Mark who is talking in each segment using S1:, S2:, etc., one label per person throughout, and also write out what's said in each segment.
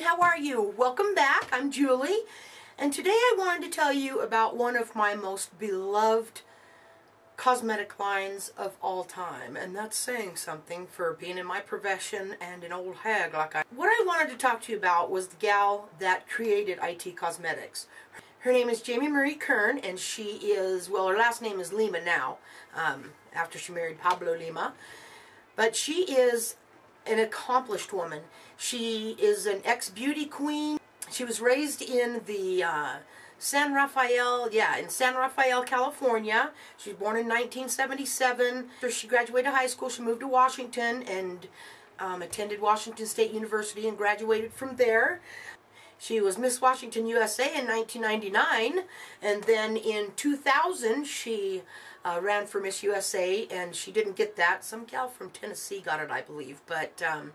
S1: how are you? Welcome back, I'm Julie, and today I wanted to tell you about one of my most beloved cosmetic lines of all time, and that's saying something for being in my profession and an old hag like I. What I wanted to talk to you about was the gal that created IT Cosmetics. Her name is Jamie Marie Kern, and she is, well, her last name is Lima now, um, after she married Pablo Lima. But she is an accomplished woman. She is an ex-beauty queen. She was raised in the uh, San Rafael, yeah, in San Rafael, California. She was born in 1977. After she graduated high school, she moved to Washington and um, attended Washington State University and graduated from there. She was Miss Washington USA in 1999, and then in 2000 she uh, ran for Miss USA, and she didn't get that. Some gal from Tennessee got it, I believe, but um,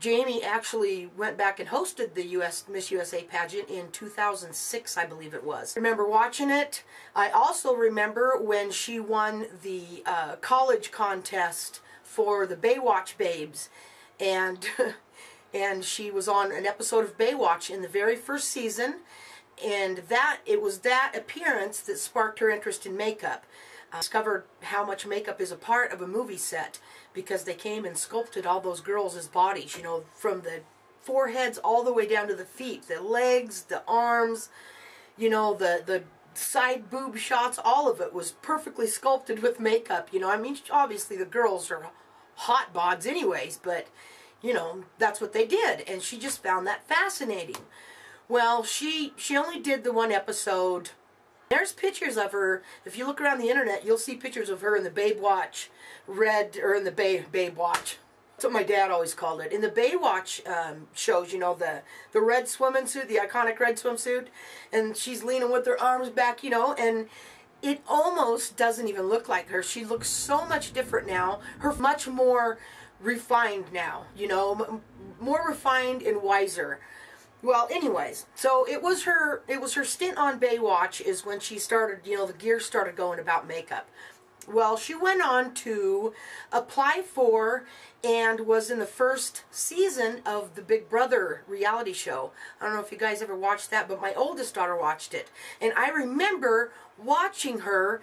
S1: Jamie actually went back and hosted the US Miss USA pageant in 2006, I believe it was. I remember watching it. I also remember when she won the uh, college contest for the Baywatch Babes, and and she was on an episode of Baywatch in the very first season and that it was that appearance that sparked her interest in makeup. I discovered how much makeup is a part of a movie set because they came and sculpted all those girls' bodies, you know, from the foreheads all the way down to the feet, the legs, the arms, you know, the the side boob shots, all of it was perfectly sculpted with makeup, you know. I mean, obviously the girls are hot bods anyways, but you know, that's what they did. And she just found that fascinating. Well, she she only did the one episode. There's pictures of her. If you look around the internet, you'll see pictures of her in the Baywatch red, or in the Bay Baywatch. That's what my dad always called it. In the Baywatch um, shows, you know, the, the red swimming suit, the iconic red swimsuit, and she's leaning with her arms back, you know, and it almost doesn't even look like her. She looks so much different now. Her much more refined now, you know, more refined and wiser. Well, anyways, so it was her it was her stint on Baywatch is when she started, you know, the gears started going about makeup. Well, she went on to apply for and was in the first season of the Big Brother reality show. I don't know if you guys ever watched that, but my oldest daughter watched it. And I remember watching her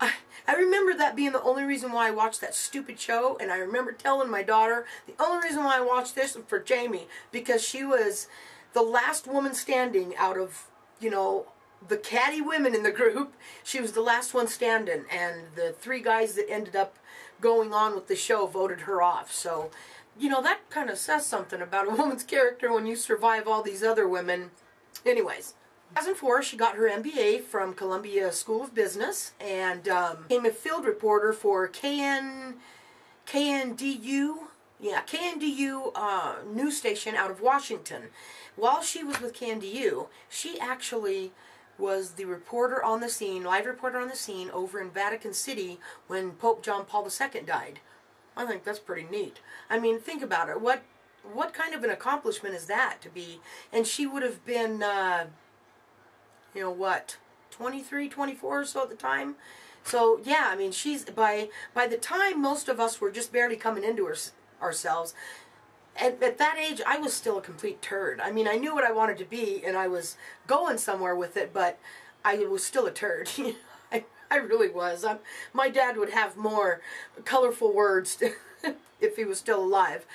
S1: I, remember that being the only reason why I watched that stupid show, and I remember telling my daughter, the only reason why I watched this was for Jamie, because she was the last woman standing out of, you know, the catty women in the group. She was the last one standing, and the three guys that ended up going on with the show voted her off. So, you know, that kind of says something about a woman's character when you survive all these other women. Anyways, 2004, she got her MBA from Columbia School of Business and um, became a field reporter for KN, KNDU, yeah, KNDU uh, news station out of Washington. While she was with KNDU, she actually was the reporter on the scene, live reporter on the scene over in Vatican City when Pope John Paul II died. I think that's pretty neat. I mean, think about it. What what kind of an accomplishment is that to be? And she would have been. Uh, you know what, 23, 24 or so at the time. So yeah, I mean, she's by by the time most of us were just barely coming into our, ourselves. At, at that age, I was still a complete turd. I mean, I knew what I wanted to be, and I was going somewhere with it, but I was still a turd. I, I really was. I'm, my dad would have more colorful words if he was still alive.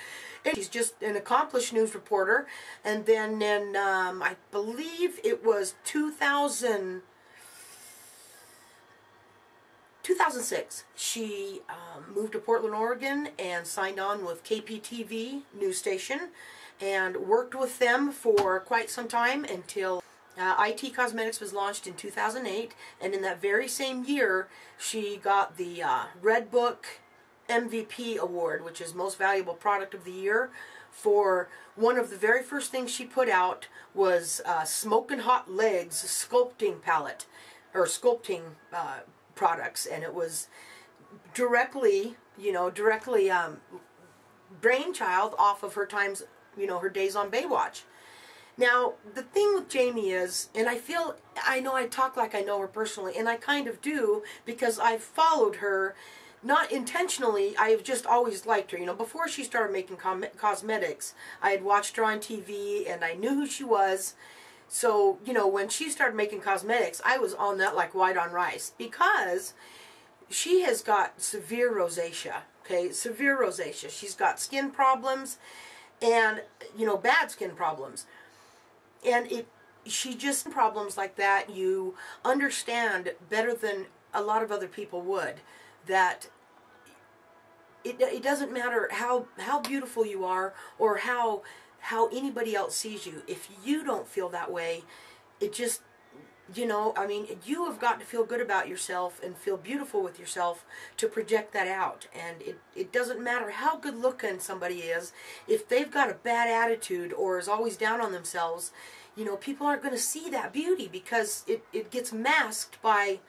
S1: He's just an accomplished news reporter. And then in, um, I believe it was 2000, 2006, she um, moved to Portland, Oregon and signed on with KPTV news station and worked with them for quite some time until uh, IT Cosmetics was launched in 2008 and in that very same year she got the uh, Red Book MVP award, which is Most Valuable Product of the Year, for one of the very first things she put out was uh, Smoking Hot Legs sculpting palette, or sculpting uh, products, and it was directly, you know, directly um, brainchild off of her times, you know, her days on Baywatch. Now, the thing with Jamie is, and I feel, I know I talk like I know her personally, and I kind of do, because I've followed her not intentionally, I have just always liked her. You know, before she started making cosmetics, I had watched her on TV and I knew who she was. So, you know, when she started making cosmetics, I was on that like white on rice because she has got severe rosacea, okay? Severe rosacea. She's got skin problems and, you know, bad skin problems. And it she just problems like that you understand better than a lot of other people would that it, it doesn't matter how how beautiful you are or how how anybody else sees you. If you don't feel that way it just you know i mean you have got to feel good about yourself and feel beautiful with yourself to project that out. And it, it doesn't matter how good looking somebody is if they've got a bad attitude or is always down on themselves you know people aren't going to see that beauty because it, it gets masked by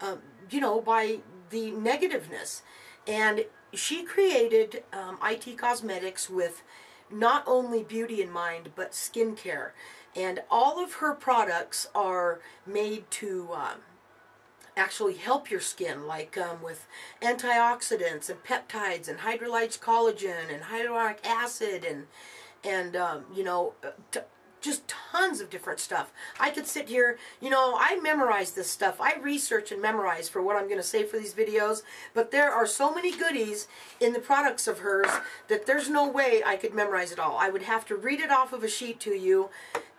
S1: um, you know by the negativeness. And she created um, IT Cosmetics with not only beauty in mind but skincare. And all of her products are made to um, actually help your skin like um, with antioxidants and peptides and hydrolyzed collagen and hyaluronic acid and and um, you know uh, just tons of different stuff. I could sit here, you know, I memorize this stuff. I research and memorize for what I'm going to say for these videos, but there are so many goodies in the products of hers that there's no way I could memorize it all. I would have to read it off of a sheet to you,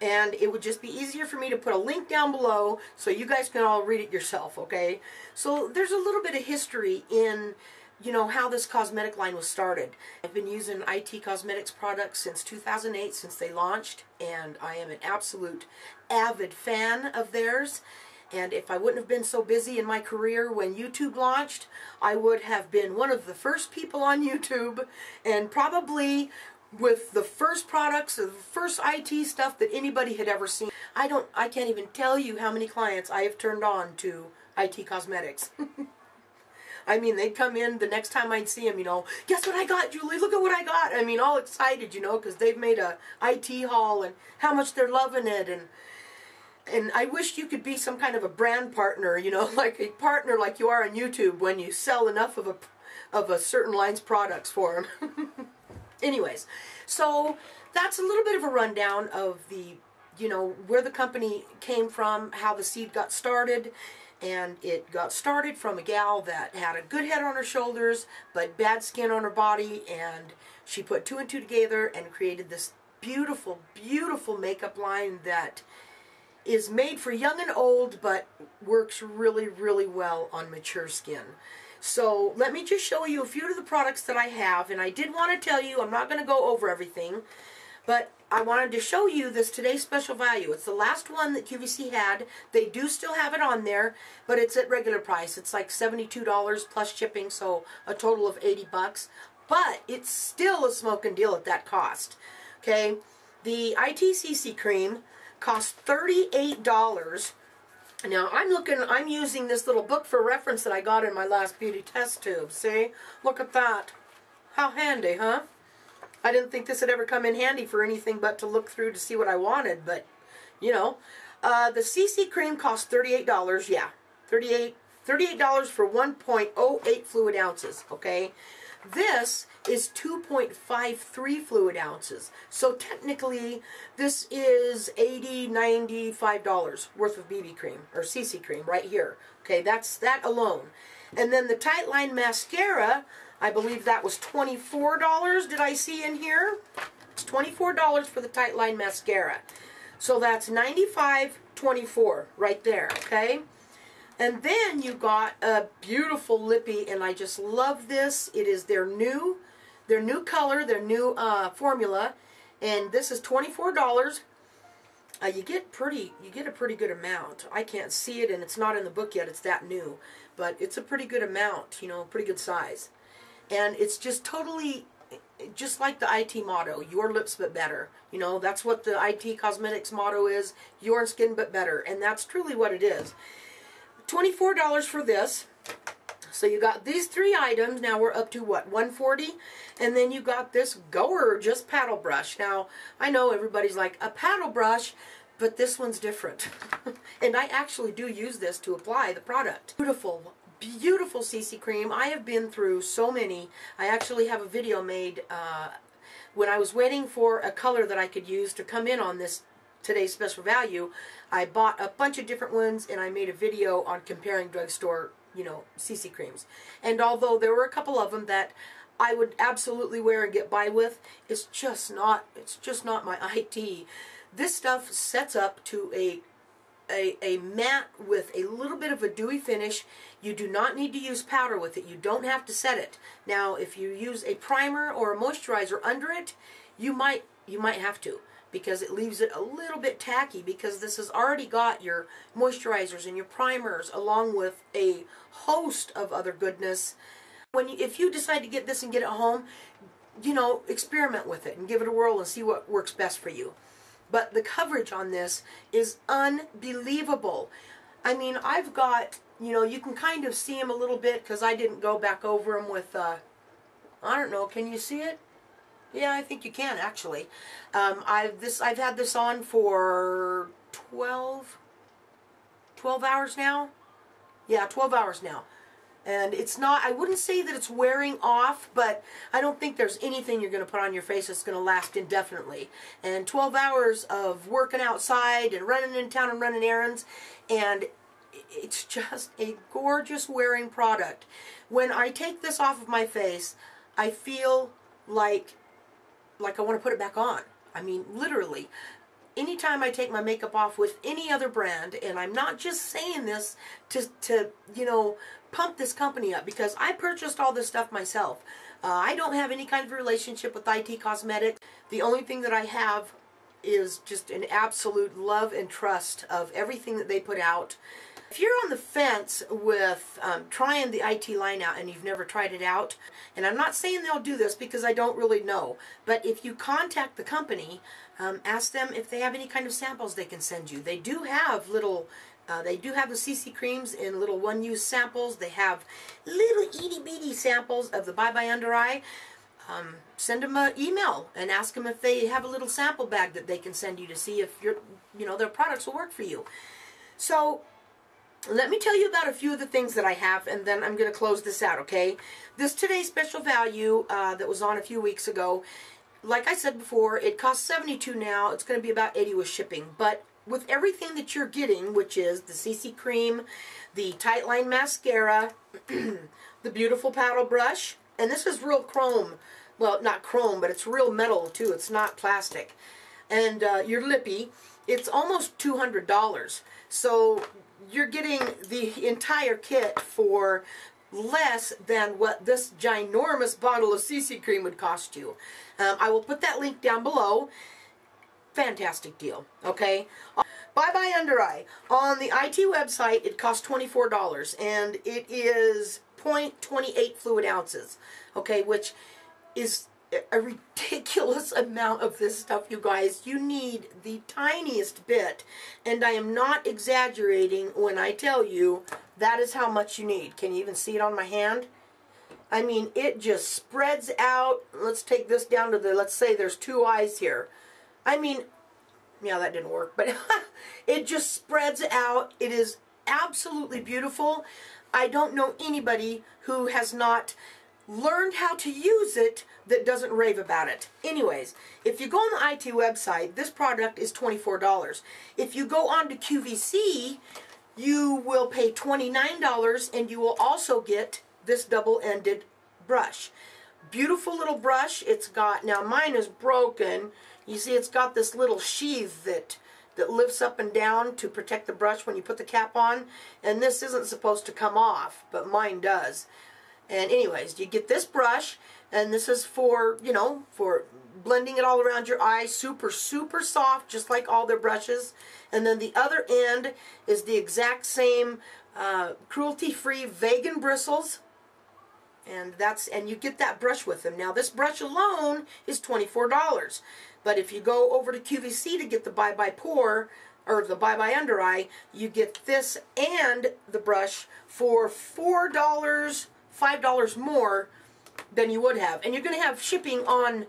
S1: and it would just be easier for me to put a link down below so you guys can all read it yourself, okay? So there's a little bit of history in you know, how this cosmetic line was started. I've been using IT Cosmetics products since 2008, since they launched, and I am an absolute avid fan of theirs. And if I wouldn't have been so busy in my career when YouTube launched, I would have been one of the first people on YouTube and probably with the first products, the first IT stuff that anybody had ever seen. I don't, I can't even tell you how many clients I have turned on to IT Cosmetics. I mean, they'd come in the next time I'd see them, you know, guess what I got, Julie? Look at what I got. I mean, all excited, you know, because they've made a IT haul and how much they're loving it. And and I wish you could be some kind of a brand partner, you know, like a partner like you are on YouTube when you sell enough of a of a certain line's products for them. Anyways, so that's a little bit of a rundown of the, you know, where the company came from, how the seed got started, and it got started from a gal that had a good head on her shoulders but bad skin on her body and she put two and two together and created this beautiful beautiful makeup line that is made for young and old but works really really well on mature skin. So let me just show you a few of the products that I have and I did want to tell you I'm not going to go over everything but I wanted to show you this today's special value. It's the last one that QVC had. They do still have it on there, but it's at regular price. It's like $72 plus shipping, so a total of 80 bucks. But it's still a smoking deal at that cost. Okay, the ITCC cream costs $38. Now I'm looking, I'm using this little book for reference that I got in my last beauty test tube. See? Look at that. How handy, huh? I didn't think this would ever come in handy for anything but to look through to see what I wanted, but, you know. Uh, the CC cream cost $38, yeah. 38 $38 for 1.08 fluid ounces, okay? This is 2.53 fluid ounces. So technically, this is $80, $95 worth of BB cream, or CC cream, right here. Okay, that's that alone. And then the Tightline Mascara I believe that was $24, did I see in here? It's $24 for the Tightline Mascara. So that's $95.24 right there, okay? And then you got a beautiful lippy, and I just love this. It is their new, their new color, their new uh, formula, and this is $24. Uh, you get pretty, you get a pretty good amount. I can't see it, and it's not in the book yet. It's that new, but it's a pretty good amount. You know, pretty good size. And it's just totally just like the IT motto, your lips but better. You know, that's what the IT cosmetics motto is, your skin but better. And that's truly what it is. $24 for this. So you got these three items. Now we're up to what, 140 And then you got this gorgeous paddle brush. Now, I know everybody's like, a paddle brush, but this one's different. and I actually do use this to apply the product. Beautiful beautiful CC cream. I have been through so many. I actually have a video made uh, when I was waiting for a color that I could use to come in on this today's special value. I bought a bunch of different ones and I made a video on comparing drugstore, you know, CC creams. And although there were a couple of them that I would absolutely wear and get by with, it's just not, it's just not my IT. This stuff sets up to a a, a matte with a little bit of a dewy finish. You do not need to use powder with it. You don't have to set it. Now, if you use a primer or a moisturizer under it, you might you might have to because it leaves it a little bit tacky because this has already got your moisturizers and your primers along with a host of other goodness. When you, if you decide to get this and get it home, you know, experiment with it and give it a whirl and see what works best for you. But the coverage on this is unbelievable. I mean, I've got, you know, you can kind of see them a little bit because I didn't go back over them with, uh, I don't know, can you see it? Yeah, I think you can actually. Um, I've this I've had this on for 12, 12 hours now. Yeah, 12 hours now. And it's not, I wouldn't say that it's wearing off, but I don't think there's anything you're going to put on your face that's going to last indefinitely. And 12 hours of working outside and running in town and running errands, and it's just a gorgeous wearing product. When I take this off of my face, I feel like like I want to put it back on. I mean, literally anytime I take my makeup off with any other brand, and I'm not just saying this to, to you know, pump this company up because I purchased all this stuff myself. Uh, I don't have any kind of relationship with IT Cosmetics. The only thing that I have is just an absolute love and trust of everything that they put out. If you're on the fence with um, trying the IT line out and you've never tried it out, and I'm not saying they'll do this because I don't really know, but if you contact the company, um, ask them if they have any kind of samples they can send you. They do have little uh, they do have the CC creams in little one-use samples. They have little itty-bitty samples of the Bye Bye Under Eye. Um, send them an email and ask them if they have a little sample bag that they can send you to see if your, you know, their products will work for you. So let me tell you about a few of the things that I have, and then I'm going to close this out, okay? This today's special value uh, that was on a few weeks ago, like I said before, it costs 72 now. It's going to be about 80 with shipping, but with everything that you're getting, which is the CC Cream, the Tightline Mascara, the beautiful paddle brush, and this is real chrome. Well, not chrome, but it's real metal too. It's not plastic. And uh, your lippy, it's almost $200. So you're getting the entire kit for less than what this ginormous bottle of CC cream would cost you. Um, I will put that link down below. Fantastic deal, okay? Bye Bye Under Eye. On the IT website, it costs $24, and it is 0.28 fluid ounces, okay, which is a ridiculous amount of this stuff, you guys. You need the tiniest bit, and I am not exaggerating when I tell you that is how much you need. Can you even see it on my hand? I mean, it just spreads out. Let's take this down to the, let's say there's two eyes here. I mean, yeah, that didn't work, but it just spreads out. It is absolutely beautiful. I don't know anybody who has not learned how to use it that doesn't rave about it. Anyways, if you go on the IT website, this product is $24. If you go on to QVC, you will pay $29 and you will also get this double-ended brush. Beautiful little brush. It's got, now mine is broken. You see it's got this little sheath that that lifts up and down to protect the brush when you put the cap on. And this isn't supposed to come off, but mine does. And anyways, you get this brush, and this is for, you know, for blending it all around your eye. Super, super soft, just like all their brushes. And then the other end is the exact same uh, cruelty-free vegan bristles. And that's and you get that brush with them. Now this brush alone is $24. But if you go over to QVC to get the Bye Bye Pore, or the Bye Bye Under Eye, you get this and the brush for $4 $5 more than you would have. And you're going to have shipping on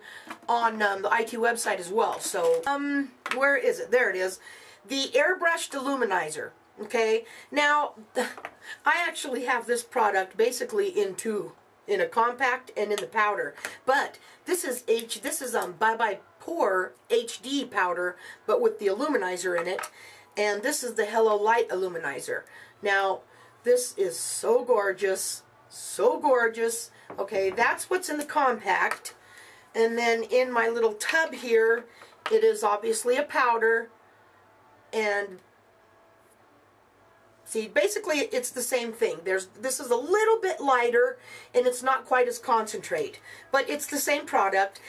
S1: on um, the IT website as well. So, um, where is it? There it is. The Airbrushed Illuminizer. Okay, now I actually have this product basically in two, in a compact and in the powder. But this is H. This is um Bye Bye Pore HD powder, but with the illuminizer in it, and this is the Hello Light illuminizer. Now this is so gorgeous, so gorgeous. Okay, that's what's in the compact, and then in my little tub here, it is obviously a powder, and See, basically it's the same thing. There's This is a little bit lighter and it's not quite as concentrate, but it's the same product.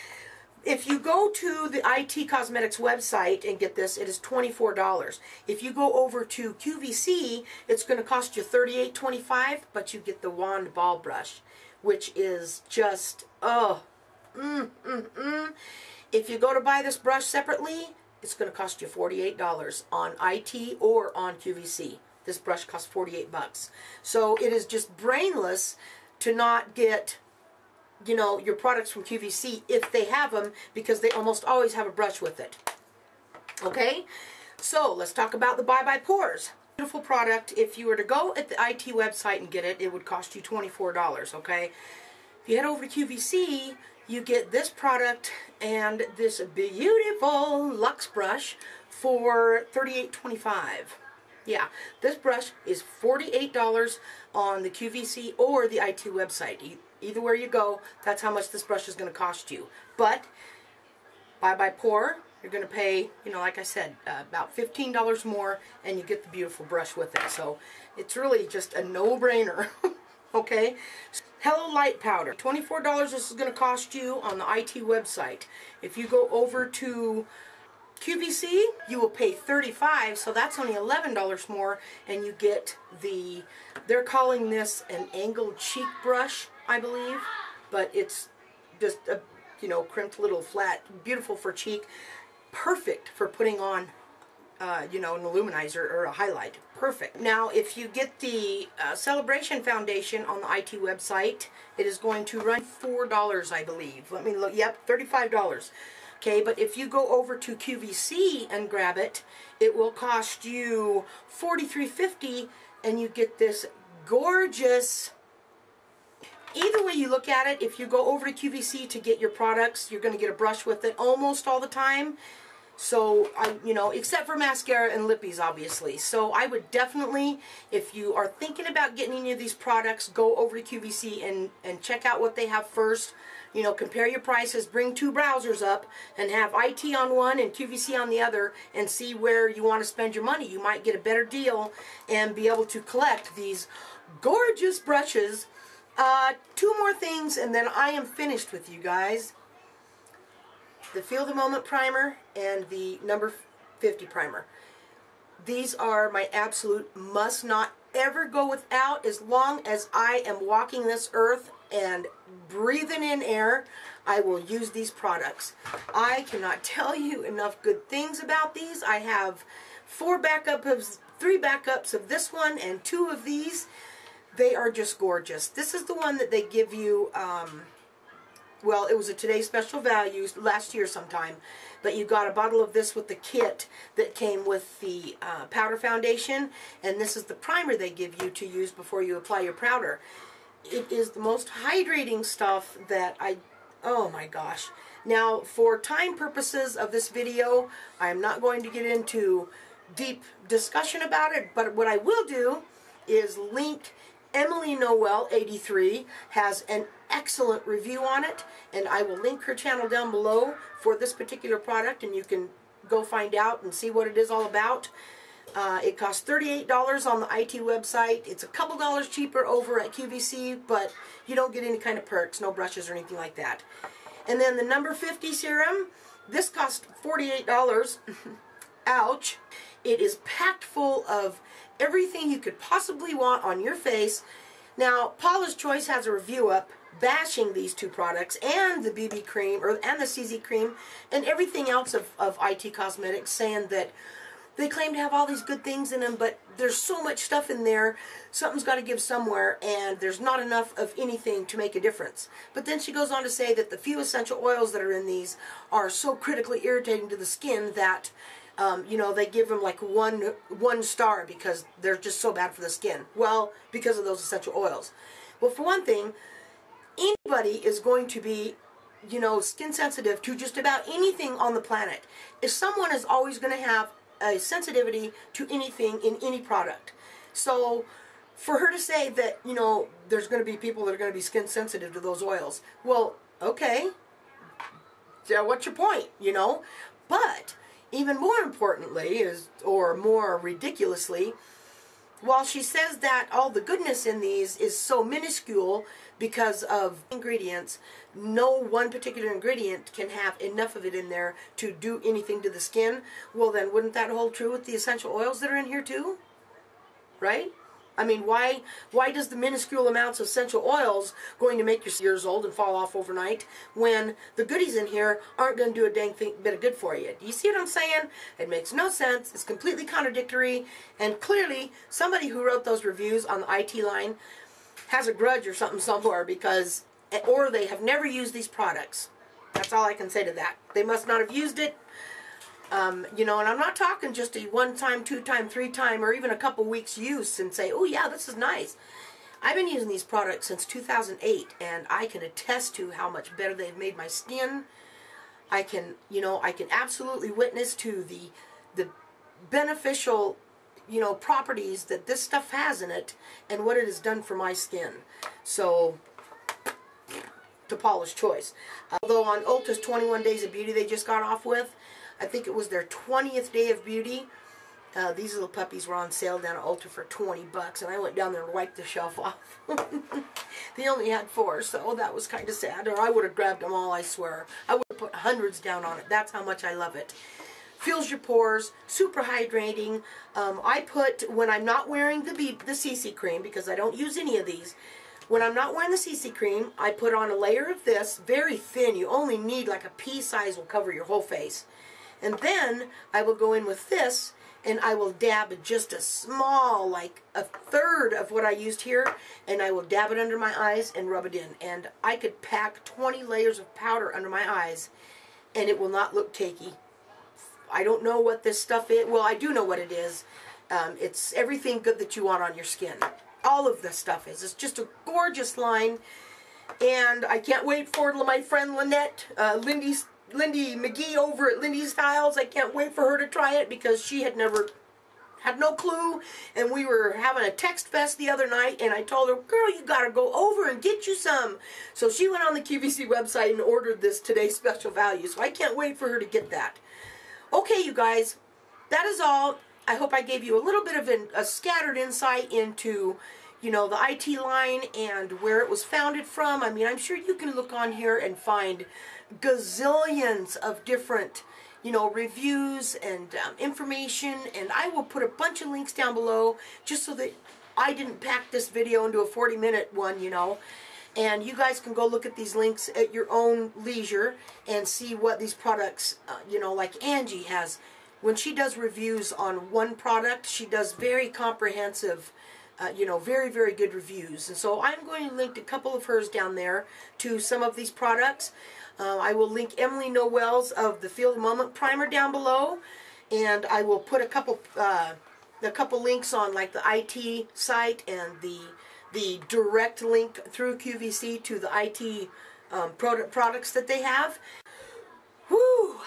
S1: If you go to the IT Cosmetics website and get this, it is $24. If you go over to QVC, it's going to cost you $38.25, but you get the wand ball brush, which is just, oh, mm, mm, mm. If you go to buy this brush separately, it's going to cost you $48 on IT or on QVC. This brush costs 48 bucks. So it is just brainless to not get you know, your products from QVC if they have them because they almost always have a brush with it. Okay? So, let's talk about the Bye Bye Pores. Beautiful product. If you were to go at the IT website and get it, it would cost you $24, okay? If you head over to QVC, you get this product and this beautiful Luxe brush for $38.25. Yeah, this brush is $48 on the QVC or the IT website. Either where you go, that's how much this brush is going to cost you. But, Bye Bye Pore, you're going to pay, you know, like I said, uh, about $15 more, and you get the beautiful brush with it. So, it's really just a no-brainer. okay? Hello Light Powder. $24 this is going to cost you on the IT website. If you go over to QVC, you will pay 35 so that's only $11 more, and you get the, they're calling this an angled cheek brush, I believe, but it's just a, you know, crimped little flat, beautiful for cheek, perfect for putting on, uh, you know, an illuminizer or a highlight. Perfect. Now, if you get the uh, Celebration Foundation on the IT website, it is going to run $4, I believe. Let me look. Yep, $35. Okay, but if you go over to QVC and grab it, it will cost you $43.50 and you get this gorgeous either way you look at it, if you go over to QVC to get your products, you're going to get a brush with it almost all the time. So, I, you know, except for mascara and lippies, obviously. So I would definitely, if you are thinking about getting any of these products, go over to QVC and, and check out what they have first. You know, compare your prices, bring two browsers up, and have IT on one and QVC on the other, and see where you want to spend your money. You might get a better deal and be able to collect these gorgeous brushes. Uh, two more things, and then I am finished with you guys the Feel the Moment primer and the number 50 primer. These are my absolute must not ever go without as long as I am walking this earth and breathing in air. I will use these products. I cannot tell you enough good things about these. I have four backups, three backups of this one and two of these. They are just gorgeous. This is the one that they give you um, well, it was a Today Special Values last year sometime, but you got a bottle of this with the kit that came with the uh, powder foundation, and this is the primer they give you to use before you apply your powder. It is the most hydrating stuff that I, oh my gosh. Now, for time purposes of this video, I am not going to get into deep discussion about it, but what I will do is link Emily Noel 83 has an excellent review on it and I will link her channel down below for this particular product and you can go find out and see what it is all about. Uh, it costs $38 on the IT website. It's a couple dollars cheaper over at QVC, but you don't get any kind of perks, no brushes or anything like that. And then the number 50 serum, this cost $48. Ouch. It is packed full of everything you could possibly want on your face. Now, Paula's Choice has a review up bashing these two products and the BB cream or and the CC cream and everything else of, of IT Cosmetics saying that they claim to have all these good things in them, but there's so much stuff in there, something's got to give somewhere, and there's not enough of anything to make a difference. But then she goes on to say that the few essential oils that are in these are so critically irritating to the skin that um, you know, they give them like one one star because they're just so bad for the skin. Well, because of those essential oils. Well, for one thing, anybody is going to be, you know, skin sensitive to just about anything on the planet. If someone is always going to have a sensitivity to anything in any product. So, for her to say that, you know, there's going to be people that are going to be skin sensitive to those oils, well, okay. Yeah, what's your point, you know? But even more importantly is or more ridiculously while she says that all the goodness in these is so minuscule because of ingredients no one particular ingredient can have enough of it in there to do anything to the skin well then wouldn't that hold true with the essential oils that are in here too right I mean, why why does the minuscule amounts of essential oils going to make your years old and fall off overnight when the goodies in here aren't going to do a dang thing, bit of good for you? Do you see what I'm saying? It makes no sense. It's completely contradictory, and clearly somebody who wrote those reviews on the IT line has a grudge or something somewhere because, or they have never used these products. That's all I can say to that. They must not have used it um, you know, and I'm not talking just a one time, two time, three time, or even a couple weeks use and say, oh yeah, this is nice. I've been using these products since 2008, and I can attest to how much better they've made my skin. I can, you know, I can absolutely witness to the the beneficial, you know, properties that this stuff has in it, and what it has done for my skin. So, to Paula's choice. Although on Ulta's 21 Days of Beauty they just got off with, I think it was their 20th day of beauty. Uh, these little puppies were on sale down at Ulta for 20 bucks, and I went down there and wiped the shelf off. they only had four, so that was kind of sad. Or I would have grabbed them all, I swear. I would have put hundreds down on it. That's how much I love it. Fills your pores, super hydrating. Um, I put, when I'm not wearing the, the CC cream, because I don't use any of these, when I'm not wearing the CC cream, I put on a layer of this, very thin. You only need like a pea size will cover your whole face. And then I will go in with this and I will dab just a small, like a third of what I used here, and I will dab it under my eyes and rub it in. And I could pack 20 layers of powder under my eyes, and it will not look cakey. I don't know what this stuff is. Well, I do know what it is. Um, it's everything good that you want on your skin. All of this stuff is. It's just a gorgeous line. And I can't wait for my friend Lynette, uh, Lindy's Lindy McGee over at Lindy's Styles. I can't wait for her to try it because she had never had no clue and we were having a text fest the other night and I told her, girl, you got to go over and get you some. So she went on the QVC website and ordered this today's special value. So I can't wait for her to get that. Okay, you guys, that is all. I hope I gave you a little bit of an, a scattered insight into, you know, the IT line and where it was founded from. I mean, I'm sure you can look on here and find gazillions of different you know reviews and um, information and I will put a bunch of links down below just so that I didn't pack this video into a 40 minute one you know and you guys can go look at these links at your own leisure and see what these products uh, you know like Angie has when she does reviews on one product she does very comprehensive uh, you know, very, very good reviews. And so I'm going to link a couple of hers down there to some of these products. Uh, I will link Emily Noel's of the Feel the Moment primer down below, and I will put a couple uh, a couple links on like the IT site and the the direct link through QVC to the IT um, product products that they have. Whew!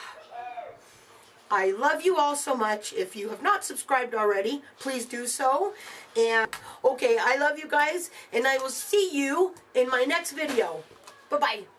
S1: I love you all so much. If you have not subscribed already, please do so. And okay, I love you guys, and I will see you in my next video. Bye-bye.